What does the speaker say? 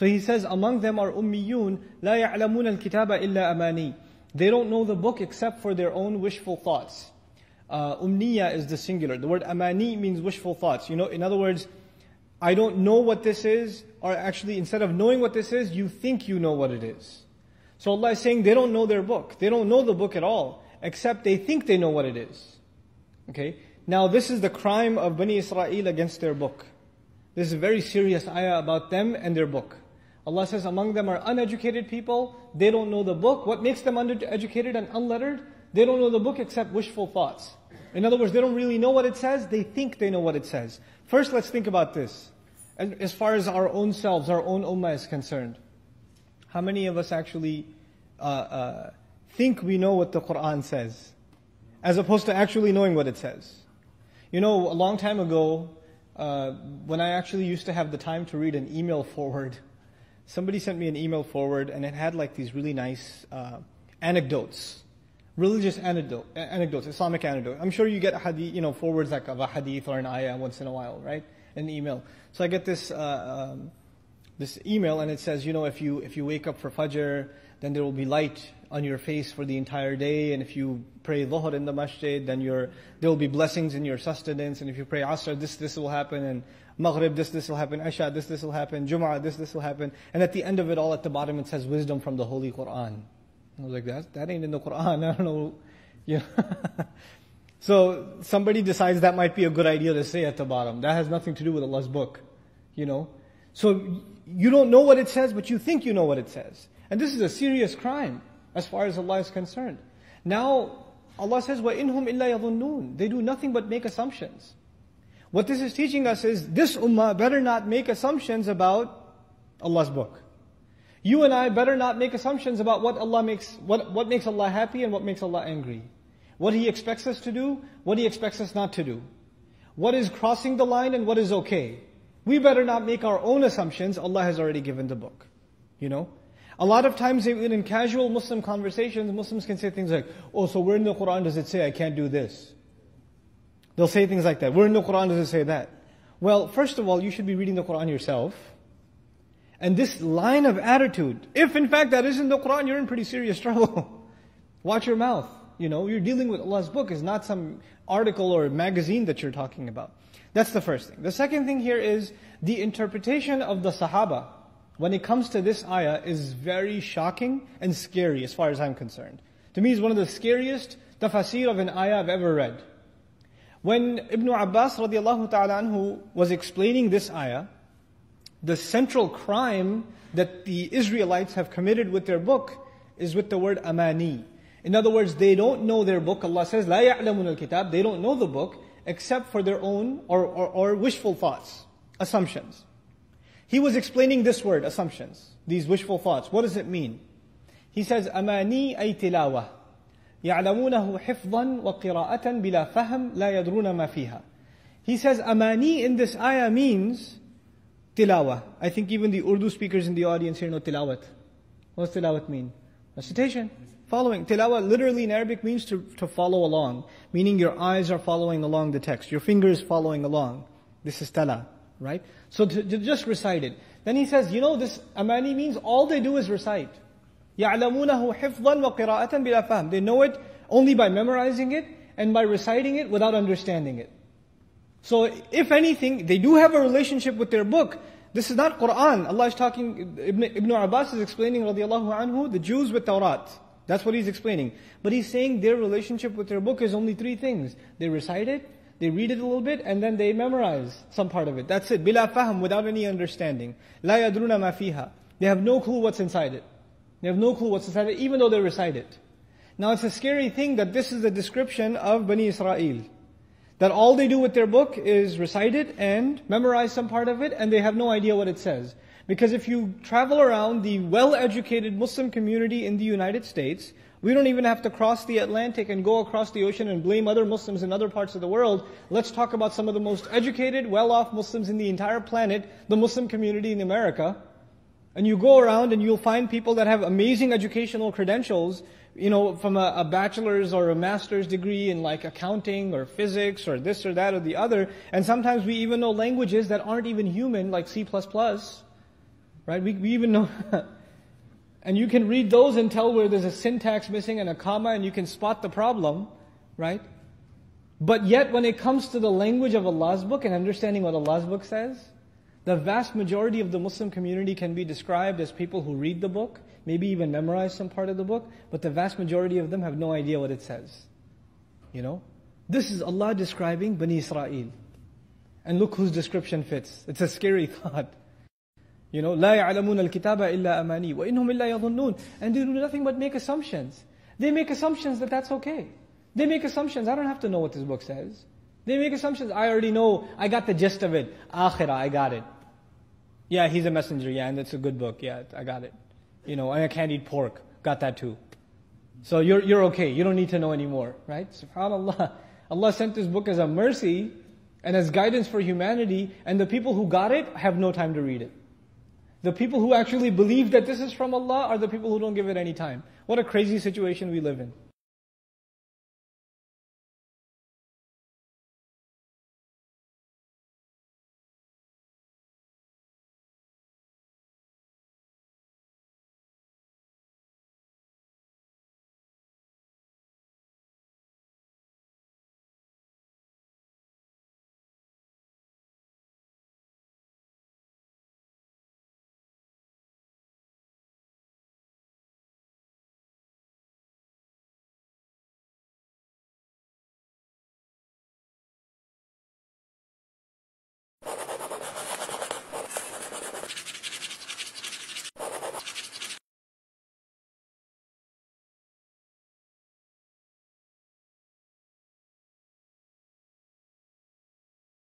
So he says, among them are ummiyun, la يعلمون الكتاب إلا illa. They don't know the book except for their own wishful thoughts. Uh, umniya is the singular. The word amani means wishful thoughts. You know, in other words, I don't know what this is, or actually instead of knowing what this is, you think you know what it is. So Allah is saying they don't know their book. They don't know the book at all, except they think they know what it is. Okay? Now this is the crime of Bani Israel against their book. This is a very serious ayah about them and their book. Allah says among them are uneducated people, they don't know the book. What makes them uneducated and unlettered? They don't know the book except wishful thoughts. In other words, they don't really know what it says, they think they know what it says. First, let's think about this. As far as our own selves, our own ummah is concerned. How many of us actually uh, uh, think we know what the Quran says, as opposed to actually knowing what it says? You know, a long time ago, uh, when I actually used to have the time to read an email forward, somebody sent me an email forward and it had like these really nice uh, anecdotes, religious anecdote, anecdotes, Islamic anecdotes. I'm sure you get hadith, you know, forwards like of a hadith or an ayah once in a while, right? An email. So I get this uh, um, this email and it says, you know, if you if you wake up for Fajr, then there will be light on your face for the entire day. And if you pray Dhuhr in the masjid, then your, there will be blessings in your sustenance. And if you pray Asr, this, this will happen. And Maghrib, this, this will happen. Isha, this, this will happen. Jum'ah, this, this will happen. And at the end of it all, at the bottom, it says wisdom from the Holy Quran. I was like, that, that ain't in the Quran. I don't know. Yeah. so somebody decides that might be a good idea to say at the bottom. That has nothing to do with Allah's book. You know? So you don't know what it says, but you think you know what it says. And this is a serious crime as far as Allah is concerned. Now, Allah says, وَإِنْهُمْ إِلَّا يَظُنُّونَ They do nothing but make assumptions. What this is teaching us is, this ummah better not make assumptions about Allah's book. You and I better not make assumptions about what Allah makes, what, what makes Allah happy and what makes Allah angry. What He expects us to do, what He expects us not to do. What is crossing the line and what is okay. We better not make our own assumptions. Allah has already given the book. You know? A lot of times even in casual Muslim conversations, Muslims can say things like, oh, so where in the Quran does it say I can't do this? They'll say things like that. Where in the Quran does it say that? Well, first of all, you should be reading the Quran yourself. And this line of attitude, if in fact that isn't the Quran, you're in pretty serious trouble. Watch your mouth. You know, you're dealing with Allah's book. is not some article or magazine that you're talking about. That's the first thing. The second thing here is the interpretation of the Sahaba when it comes to this ayah is very shocking and scary as far as I'm concerned. To me, it's one of the scariest tafsir of an ayah I've ever read. When Ibn Abbas radiallahu ta'ala anhu was explaining this ayah, the central crime that the Israelites have committed with their book is with the word amani. In other words, they don't know their book. Allah says, لا يعلمون الكتاب. They don't know the book except for their own or, or, or wishful thoughts, assumptions. He was explaining this word, assumptions, these wishful thoughts. What does it mean? He says, أماني أي تلاوة يعلمونه حفظا وقراءة بلا فهم لا يدرون ما فيها. He says, amani in this ayah means tilawa. I think even the Urdu speakers in the audience here know tilawat. What does tilawat mean? Recitation. Following. Tilawa literally in Arabic means to, to follow along. Meaning your eyes are following along the text. Your fingers following along. This is tala right? So to, to just recite it. Then he says, you know, this amani means all they do is recite. يَعْلَمُونَهُ حِفْظًا وَقِرَاءَةً بِلَا فَهْمٍ They know it only by memorizing it and by reciting it without understanding it. So if anything, they do have a relationship with their book. this is not Quran. Allah is talking, Ibn, Ibn Abbas is explaining radiallahu anhu, the Jews with Tawrat. That's what he's explaining. But he's saying their relationship with their book is only three things. They recite it, they read it a little bit and then they memorize some part of it. That's it. Bila fahm, without any understanding. La yadruna ma fiha. They have no clue what's inside it. They have no clue what's inside it, even though they recite it. Now it's a scary thing that this is the description of Bani Israel. That all they do with their book is recite it and memorize some part of it and they have no idea what it says. Because if you travel around the well-educated Muslim community in the United States, we don't even have to cross the Atlantic and go across the ocean and blame other Muslims in other parts of the world. Let's talk about some of the most educated, well-off Muslims in the entire planet, the Muslim community in America. And you go around and you'll find people that have amazing educational credentials, you know, from a, a, bachelor's or a master's degree in like accounting or physics or this or that or the other. And sometimes we even know languages that aren't even human, like C++. Right? We, we even know. and you can read those and tell where there's a syntax missing and a comma and you can spot the problem, right? But yet, when it comes to the language of Allah's book and understanding what Allah's book says, the vast majority of the Muslim community can be described as people who read the book, maybe even memorize some part of the book, but the vast majority of them have no idea what it says. You know? This is Allah describing Bani Israel. And look whose description fits. It's a scary thought. You know, لا يعلمون الكتاب إلا أماني وإنهم إلا يظنون. And they do nothing but make assumptions. They make assumptions that that's okay. They make assumptions. I don't have to know what this book says. They make assumptions. I already know. I got the gist of it. Akhirah, I got it. Yeah, he's a messenger. Yeah, and it's a good book. Yeah, I got it. You know, and I can't eat pork. Got that too. So you're, you're okay. You don't need to know anymore, right? Subhanallah. Allah sent this book as a mercy and as guidance for humanity, and the people who got it have no time to read it. The people who actually believe that this is from Allah are the people who don't give it any time. What a crazy situation we live in.